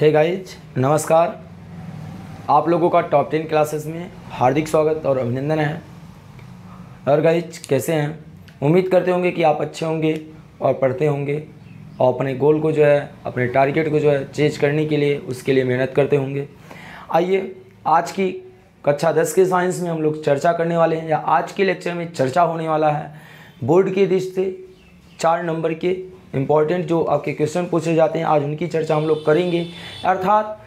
Hey guys नमस्कार। आप लोगों का टॉप टेन क्लासेस में हार्दिक स्वागत और अभिनंदन है। और गाइज़ कैसे हैं? उम्मीद करते होंगे कि आप अच्छे होंगे और पढ़ते होंगे। और अपने गोल को जो है, अपने टारगेट को जो है चेंज करने के लिए उसके लिए मेहनत करते होंगे। आइए, आज की कक्षा दस के साइंस में हम लोग चर्चा करने वाले हैं। या आज के लेक्चर में चर्चा होने वाला है। बोर्ड के दृष्टि चार नंबर के इंपॉर्टेंट जो आपके क्वेश्चन पूछे जाते हैं, आज उनकी चर्चा हम लोग करेंगे। अर्थात,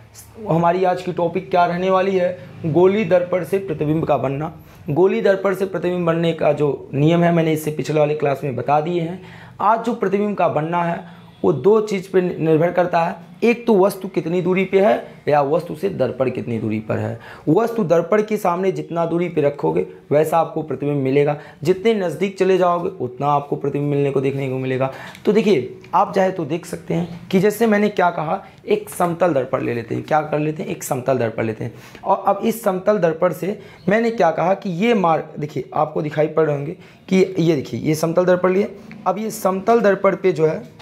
हमारी आज की टॉपिक क्या रहने वाली है? गोली दर्पण से प्रतिबिंब का बनना। गोली दर्पण से प्रतिबिंब बनने का जो नियम है, मैंने इससे पिछले वाले क्लास में बता दिए हैं। आज जो प्रतिबिंब का बनना है, वो दो चीज़ पर निर्भर करता है। एक तो वस्तु कितनी दूरी पे है या वस्तु से दर्पण कितनी दूरी पर है? वस्तु दर्पण के सामने जितना दूरी पे रखोगे, वैसा आपको प्रतिबिंब मिलेगा। जितने नज़दीक चले जाओगे, उतना आपको प्रतिबिंब मिलने को देखने को मिलेगा। तो देखिए, आप चाहे तो देख सकते हैं कि जैसे मैंने क्या कहा, एक समतल दर्पण ले लेते हैं। क्या कर लेते हैं? एक समतल दर्पण लेते हैं। और अब इस समतल दर्पण से मैंने क्या कहा कि ये मार्ग, देखिए, आपको दिखाई पड़ रहे होंगे कि ये देखिए, ये समतल दर्पण लिए। अब ये समतल दर्पण पर जो है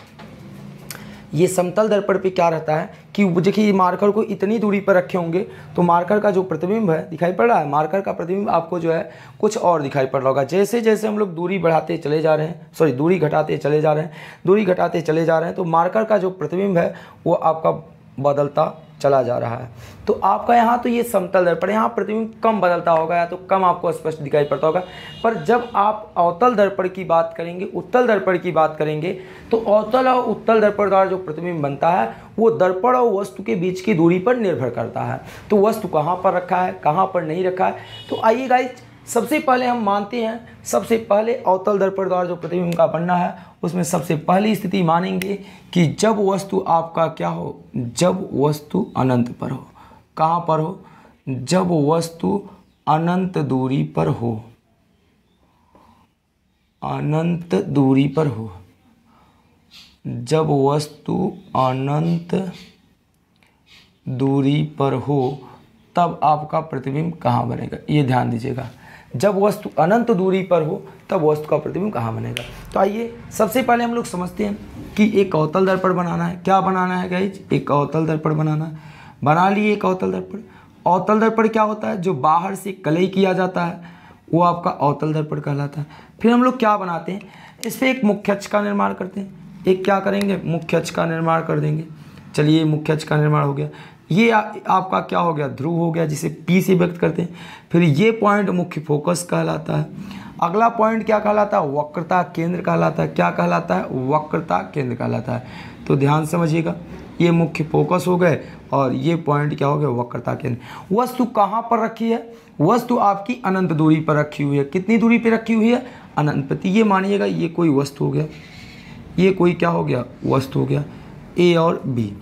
ये समतल दर्पण पे क्या रहता है कि देखिए मार्कर को इतनी दूरी पर रखे होंगे तो मार्कर का जो प्रतिबिंब है दिखाई पड़ रहा है। मार्कर का प्रतिबिंब आपको जो है कुछ और दिखाई पड़ रहा होगा। जैसे जैसे हम लोग दूरी बढ़ाते चले जा रहे हैं सॉरी दूरी घटाते चले जा रहे हैं, दूरी घटाते चले जा रहे हैं तो मार्कर का जो प्रतिबिंब है, वो आपका बदलता चला जा रहा है। तो आपका यहाँ तो ये समतल दर्पण यहाँ प्रतिबिंब कम बदलता होगा या तो कम आपको स्पष्ट दिखाई पड़ता होगा। पर जब आप अवतल दर्पण की बात करेंगे, उत्तल दर्पण की बात करेंगे तो अवतल और उत्तल दर्पण द्वारा जो प्रतिबिंब बनता है, वो दर्पण और वस्तु के बीच की दूरी पर निर्भर करता है। तो वस्तु कहाँ पर रखा है, कहाँ पर नहीं रखा है? तो आइए गाइज़ सबसे पहले हम मानते हैं, सबसे पहले अवतल दर्पण द्वारा जो प्रतिबिंब का बनना है, उसमें सबसे पहली स्थिति मानेंगे कि जब वस्तु आपका क्या हो, जब वस्तु अनंत पर हो। कहाँ पर हो? जब वस्तु अनंत दूरी पर हो। अनंत दूरी पर हो। जब वस्तु अनंत दूरी पर हो, तब आपका प्रतिबिंब कहाँ बनेगा? ये ध्यान दीजिएगा। जब वस्तु अनंत दूरी पर हो, तब वस्तु का प्रतिबिंब कहाँ बनेगा? तो आइए, सबसे पहले हम लोग समझते हैं कि एक अवतल दर्पण बनाना है। क्या बनाना है गाइज़ एक अवतल दर्पण बनाना है। बना लिए एक अवतल दर्पण। अवतल दर्पण क्या होता है? जो बाहर से कलई किया जाता है, वो आपका अवतल दर्पण कहलाता है। फिर हम लोग क्या बनाते हैं? इस पर एक मुख्य का निर्माण करते हैं। एक क्या करेंगे? मुख्य का निर्माण कर देंगे। चलिए, मुख्य का निर्माण हो गया। ये आ, आपका क्या हो गया? ध्रुव हो गया जिसे पी से व्यक्त करते हैं। फिर ये पॉइंट मुख्य फोकस कहलाता है। अगला पॉइंट क्या कहलाता है? वक्रता केंद्र कहलाता है। क्या कहलाता है? वक्रता केंद्र कहलाता है। तो ध्यान समझिएगा ये मुख्य फोकस हो गए और ये पॉइंट क्या हो गया? वक्रता केंद्र। वस्तु कहाँ पर रखी है? वस्तु आपकी अनंत दूरी पर रखी हुई है। कितनी दूरी पर रखी हुई है? अनंत पर ये मानिएगा ये कोई वस्तु हो गया। ये कोई क्या हो गया? वस्तु हो गया। ए और बी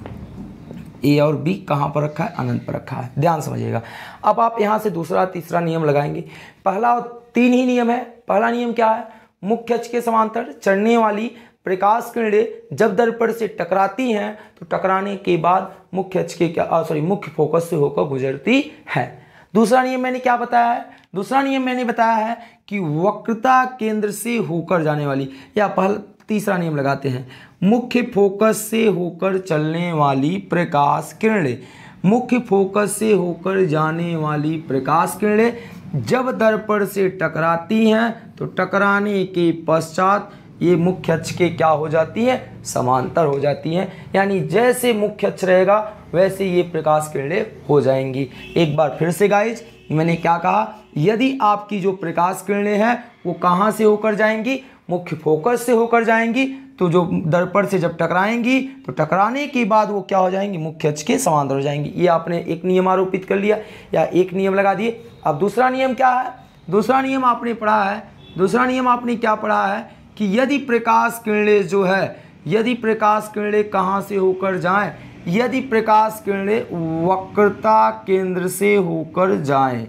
ए और बी कहाँ पर रखा है? अनंत पर रखा है। ध्यान समझिएगा। अब आप यहाँ से दूसरा, तीसरा नियम लगाएँगे। पहला तीन ही नियम है। पहला नियम क्या है? मुख्य अक्ष के समांतर चढ़ने वाली प्रकाश किरणें जब दर्पण से टकराती हैं तो टकराने के बाद मुख्य अक्ष के क्या सॉरी मुख्य फोकस से होकर गुजरती है। दूसरा नियम मैंने क्या बताया है? दूसरा नियम मैंने बताया है कि वक्रता केंद्र से होकर जाने वाली, या पहला तीसरा नियम लगाते हैं। मुख्य फोकस से होकर चलने वाली प्रकाश किरणें। मुख्य फोकस से होकर जाने वाली प्रकाश किरणें जब दर्पण से टकराती हैं तो टकराने के पश्चात ये मुख्य अक्ष के क्या हो जाती हैं? समांतर हो जाती हैं। यानी जैसे मुख्य अक्ष रहेगा, वैसे ये प्रकाश किरणें हो जाएँगी। एक बार फिर से गाइज़ मैंने क्या कहा? यदि आपकी जो प्रकाश किरणें हैं, वो कहाँ से होकर जाएँगी? मुख्य फोकस से होकर जाएँगी तो जो दर्पण से जब टकराएँगी तो टकराने के बाद वो क्या हो जाएँगी? मुख्य अक्ष के समांतर हो जाएँगी। ये आपने एक नियम आरोपित कर लिया, या एक नियम लगा दिए। अब दूसरा नियम क्या है? दूसरा नियम आपने पढ़ा है। दूसरा नियम आपने क्या पढ़ा है? कि यदि प्रकाश किरणें जो है, यदि प्रकाश किरणें कहाँ से होकर जाएँ? यदि प्रकाश किरणें वक्रता केंद्र से होकर जाएँ।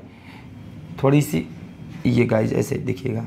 थोड़ी सी, ये गाइज़ ऐसे देखिएगा।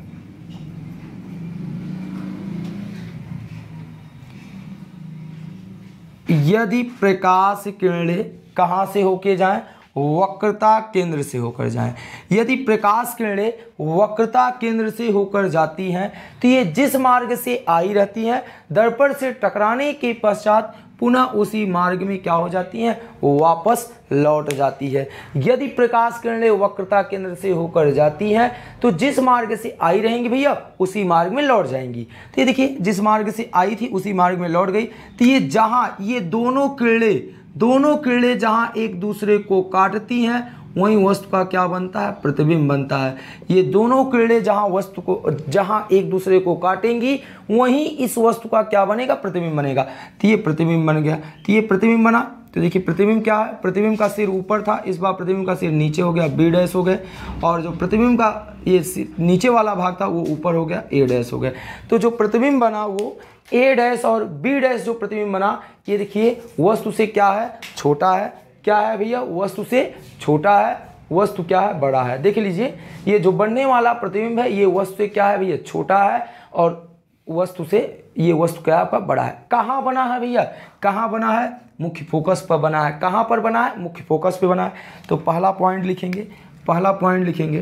यदि प्रकाश किरणें कहाँ से होके जाएँ? वक्रता केंद्र से होकर जाएँ। यदि प्रकाश किरणें वक्रता केंद्र से होकर जाती हैं तो ये जिस मार्ग से आई रहती हैं, दर्पण से टकराने के पश्चात पुनः उसी मार्ग में क्या हो जाती हैं? वापस लौट जाती है। यदि प्रकाश किरणें वक्रता केंद्र से होकर जाती हैं तो जिस मार्ग से आई रहेंगी भैया, उसी मार्ग में लौट जाएँगी। तो ये देखिए, जिस मार्ग से आई थी, उसी मार्ग में लौट गई। तो ये जहाँ ये दोनों किरणें दोनों किरणें जहाँ एक दूसरे को काटती हैं वहीं वस्तु का क्या बनता है? प्रतिबिंब बनता है। ये दोनों किरणें जहाँ वस्तु को, जहाँ एक दूसरे को काटेंगी, वहीं इस वस्तु का क्या बनेगा? प्रतिबिंब बनेगा। तो ये प्रतिबिंब बन गया। तो ये प्रतिबिंब बना। तो देखिए, प्रतिबिंब क्या है? प्रतिबिंब का सिर ऊपर था। इस बार प्रतिबिंब का सिर नीचे हो गया, बी डैश हो गए। और जो प्रतिबिंब का ये नीचे वाला भाग था, वो ऊपर हो गया, ए डैश हो गया। तो जो प्रतिबिंब बना, वो ए डैश और बी डैश जो प्रतिबिंब बना, ये देखिए, वस्तु से क्या है? छोटा है। क्या है भैया? वस्तु से छोटा है, वस्तु क्या है? बड़ा है। देख लीजिए, ये जो बनने वाला प्रतिबिंब है, ये वस्तु से क्या है भैया? छोटा है और वस्तु से ये वस्तु क्या है बड़ा है। कहाँ बना है भैया? कहाँ बना है? मुख्य फोकस पर बना है। कहाँ पर बना है? मुख्य फोकस पे बना है। तो पहला पॉइंट लिखेंगे, पहला पॉइंट लिखेंगे।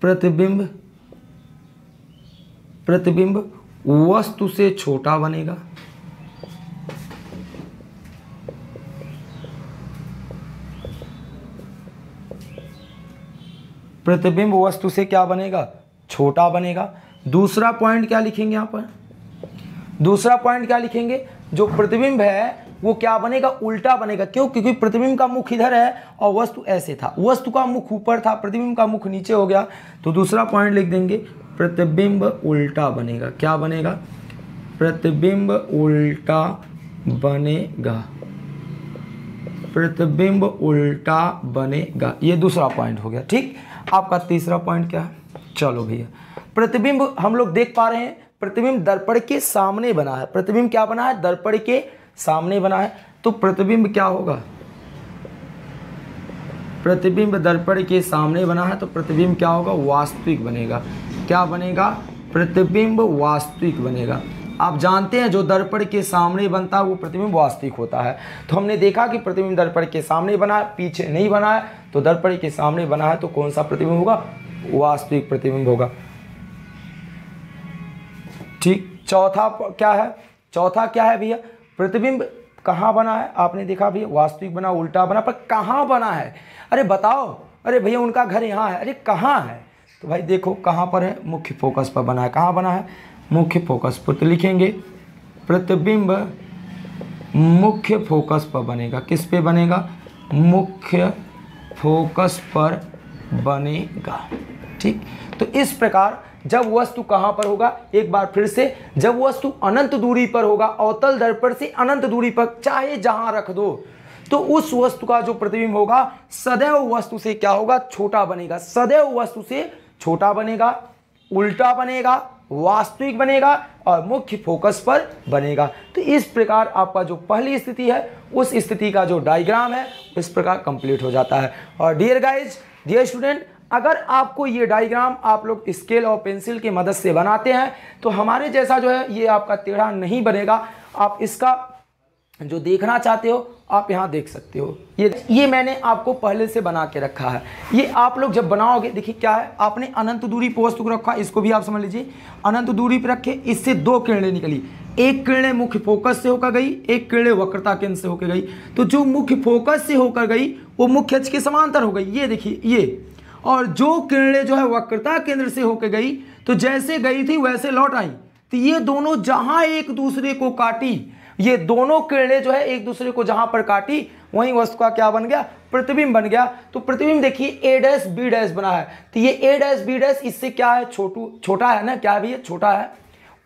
प्रतिबिंब प्रतिबिंब वस्तु से छोटा बनेगा। प्रतिबिंब वस्तु से क्या बनेगा? छोटा बनेगा। दूसरा पॉइंट क्या लिखेंगे यहाँ पर? दूसरा पॉइंट क्या लिखेंगे? जो प्रतिबिंब है, वो क्या बनेगा? उल्टा बनेगा। क्यों? क्योंकि प्रतिबिंब का मुख इधर है और वस्तु ऐसे था। वस्तु का मुख ऊपर था, प्रतिबिंब का मुख नीचे हो गया। तो दूसरा पॉइंट लिख देंगे। प्रतिबिंब उल्टा बनेगा। क्या बनेगा? प्रतिबिंब उल्टा बनेगा। प्रतिबिंब उल्टा बनेगा। ये दूसरा पॉइंट हो गया। ठीक? आपका तीसरा पॉइंट क्या है? चलो भैया। प्रतिबिंब हम लोग देख पा रहे हैं, प्रतिबिंब दर्पण के सामने बना है। प्रतिबिंब क्या बना है? दर्पण के सामने बना है। तो प्रतिबिंब क्या होगा? प्रतिबिंब दर्पण के सामने बना है तो प्रतिबिंब क्या होगा? वास्तविक बनेगा। क्या बनेगा? प्रतिबिंब वास्तविक बनेगा। आप जानते हैं जो दर्पण के सामने बनता है, वो प्रतिबिंब वास्तविक होता है। तो हमने देखा कि प्रतिबिंब दर्पण के सामने बना है, पीछे नहीं बना है। तो दर्पण के सामने बना है तो कौन सा प्रतिबिंब होगा? वास्तविक प्रतिबिंब होगा। ठीक, चौथा क्या है? चौथा क्या है भैया? प्रतिबिंब कहाँ बना है? आपने देखा भैया, वास्तविक बना, उल्टा बना, पर कहाँ बना है? अरे बताओ, अरे भैया, उनका घर यहाँ है। अरे कहाँ है? तो भाई देखो, कहाँ पर है? मुख्य फोकस पर बना है। कहाँ बना है? मुख्य फोकस पर तो लिखेंगे, प्रतिबिंब मुख्य फोकस पर बनेगा। किस पे बनेगा? मुख्य फोकस पर बनेगा। ठीक? तो इस प्रकार जब वस्तु कहाँ पर होगा? एक बार फिर से, जब वस्तु अनंत दूरी पर होगा, अवतल दर्पण से अनंत दूरी पर, चाहे जहाँ रख दो तो उस वस्तु का जो प्रतिबिंब होगा, सदैव वस्तु से क्या होगा? छोटा बनेगा। सदैव वस्तु से छोटा बनेगा, उल्टा बनेगा वास्तविक बनेगा और मुख्य फोकस पर बनेगा। तो इस प्रकार आपका जो पहली स्थिति है, उस स्थिति का जो डायग्राम है, इस प्रकार कंप्लीट हो जाता है। और डियर गाइज़ डियर स्टूडेंट अगर आपको ये डायग्राम आप लोग स्केल और पेंसिल की मदद से बनाते हैं तो हमारे जैसा जो है, ये आपका टेढ़ा नहीं बनेगा। आप इसका जो देखना चाहते हो आप यहाँ देख सकते हो। ये ये मैंने आपको पहले से बना के रखा है। ये आप लोग जब बनाओगे, देखिए क्या है, आपने अनंत दूरी पर वस्तु को रखा, इसको भी आप समझ लीजिए। अनंत दूरी पर रखे, इससे दो किरणें निकली। एक किरणें मुख्य फोकस से होकर गई, एक किरणें वक्रता केंद्र से होकर गई। तो जो मुख्य फोकस से होकर गई, वो मुख्य अक्ष के समांतर हो गई। ये देखिए, ये। और जो किरणें जो है वक्रता केंद्र से होकर गई तो जैसे गई थी, वैसे लौट आई। तो ये दोनों जहाँ एक दूसरे को काटी ये दोनों किरणें जो है एक दूसरे को जहाँ पर काटी, वहीं वस्तु का क्या बन गया? प्रतिबिंब बन गया। तो प्रतिबिंब देखिए ए डैश बी डैश बना है। तो ये ए डैश बी डैश इससे क्या है? छोटू, छोटा है ना? क्या भी है छोटा है।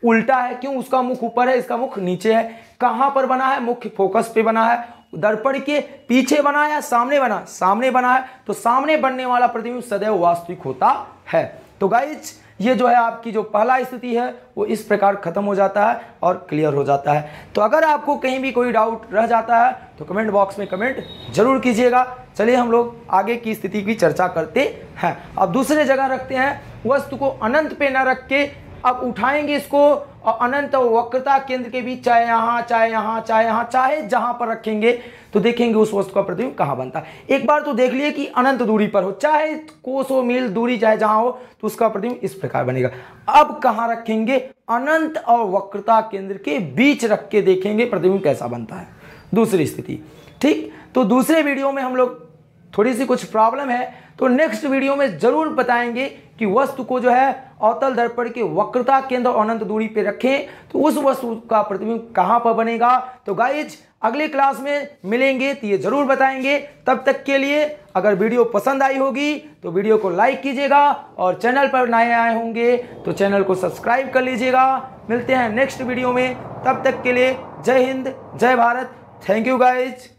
उल्टा है। क्यों? उसका मुख ऊपर है, इसका मुख नीचे है। कहाँ पर बना है? मुख्य फोकस पे बना है। दर्पण के पीछे बना है सामने बना? सामने बना है। तो सामने बनने वाला प्रतिबिंब सदैव वास्तविक होता है। तो गाइज़ ये जो है आपकी जो पहला स्थिति है, वो इस प्रकार खत्म हो जाता है और क्लियर हो जाता है। तो अगर आपको कहीं भी कोई डाउट रह जाता है तो कमेंट बॉक्स में कमेंट ज़रूर कीजिएगा। चलिए हम लोग आगे की स्थिति की चर्चा करते हैं। अब दूसरे जगह रखते हैं। वस्तु को अनंत पे न रख के अब उठाएँगे इसको और अनंत वक्रता केंद्र के बीच चाहे यहाँ चाहे यहाँ चाहे यहाँ, चाहे जहाँ पर रखेंगे तो देखेंगे उस वस्तु का प्रतिबिंब कहाँ बनता है। एक बार तो देख लिए कि अनंत दूरी पर हो, चाहे कोसो मील दूरी चाहे जहाँ हो तो उसका प्रतिबिंब इस प्रकार बनेगा। अब कहाँ रखेंगे? अनंत और वक्रता केंद्र के बीच रख के देखेंगे प्रतिबिंब कैसा बनता है। दूसरी स्थिति, ठीक? तो दूसरे वीडियो में हम लोग थोड़ी सी कुछ प्रॉब्लम है तो नेक्स्ट वीडियो में ज़रूर बताएँगे कि वस्तु को जो है अवतल दर्पण के वक्रता केंद्र अनंत दूरी पे रखें तो उस वस्तु का प्रतिबिंब कहाँ पर बनेगा? तो गाइज़ अगले क्लास में मिलेंगे तो ये ज़रूर बताएँगे। तब तक के लिए अगर वीडियो पसंद आई होगी तो वीडियो को लाइक कीजिएगा और चैनल पर नए आए होंगे तो चैनल को सब्सक्राइब कर लीजिएगा। मिलते हैं नेक्स्ट वीडियो में। तब तक के लिए जय हिंद, जय भारत। Thank you guys